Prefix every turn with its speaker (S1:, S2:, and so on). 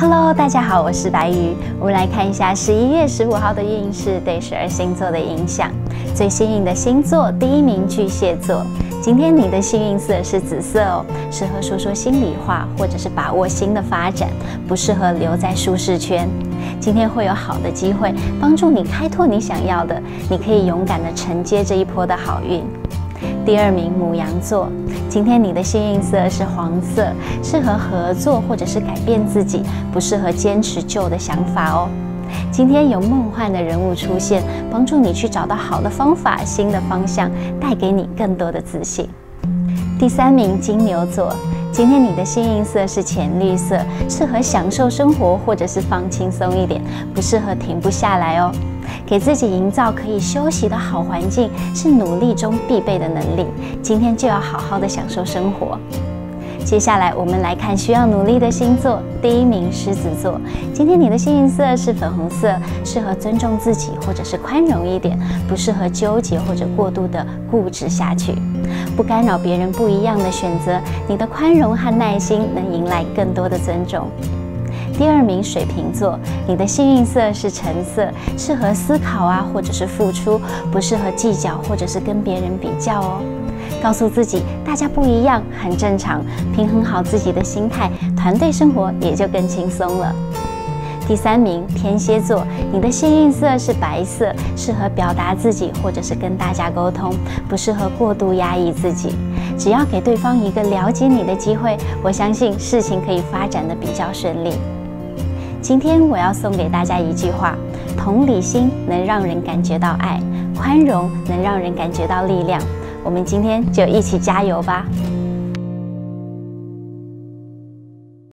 S1: Hello，大家好，我是白鱼。我们来看一下十一月十五号的运势对十二星座的影响。最幸运的星座，第一名巨蟹座。今天你的幸运色是紫色哦，适合说说心里话，或者是把握新的发展，不适合留在舒适圈。今天会有好的机会帮助你开拓你想要的，你可以勇敢的承接这一波的好运。第二名母羊座，今天你的幸运色是黄色，适合合作或者是改变自己，不适合坚持旧的想法哦。今天有梦幻的人物出现，帮助你去找到好的方法、新的方向，带给你更多的自信。第三名金牛座，今天你的幸运色是浅绿色，适合享受生活或者是放轻松一点，不适合停不下来哦。给自己营造可以休息的好环境，是努力中必备的能力。今天就要好好的享受生活。接下来我们来看需要努力的星座，第一名狮子座。今天你的幸运色是粉红色，适合尊重自己或者是宽容一点，不适合纠结或者过度的固执下去。不干扰别人不一样的选择，你的宽容和耐心能迎来更多的尊重。第二名水瓶座，你的幸运色是橙色，适合思考啊或者是付出，不适合计较或者是跟别人比较哦。告诉自己，大家不一样，很正常。平衡好自己的心态，团队生活也就更轻松了。第三名，天蝎座，你的幸运色是白色，适合表达自己或者是跟大家沟通，不适合过度压抑自己。只要给对方一个了解你的机会，我相信事情可以发展的比较顺利。今天我要送给大家一句话：同理心能让人感觉到爱，宽容能让人感觉到力量。我们今天就一起加油吧！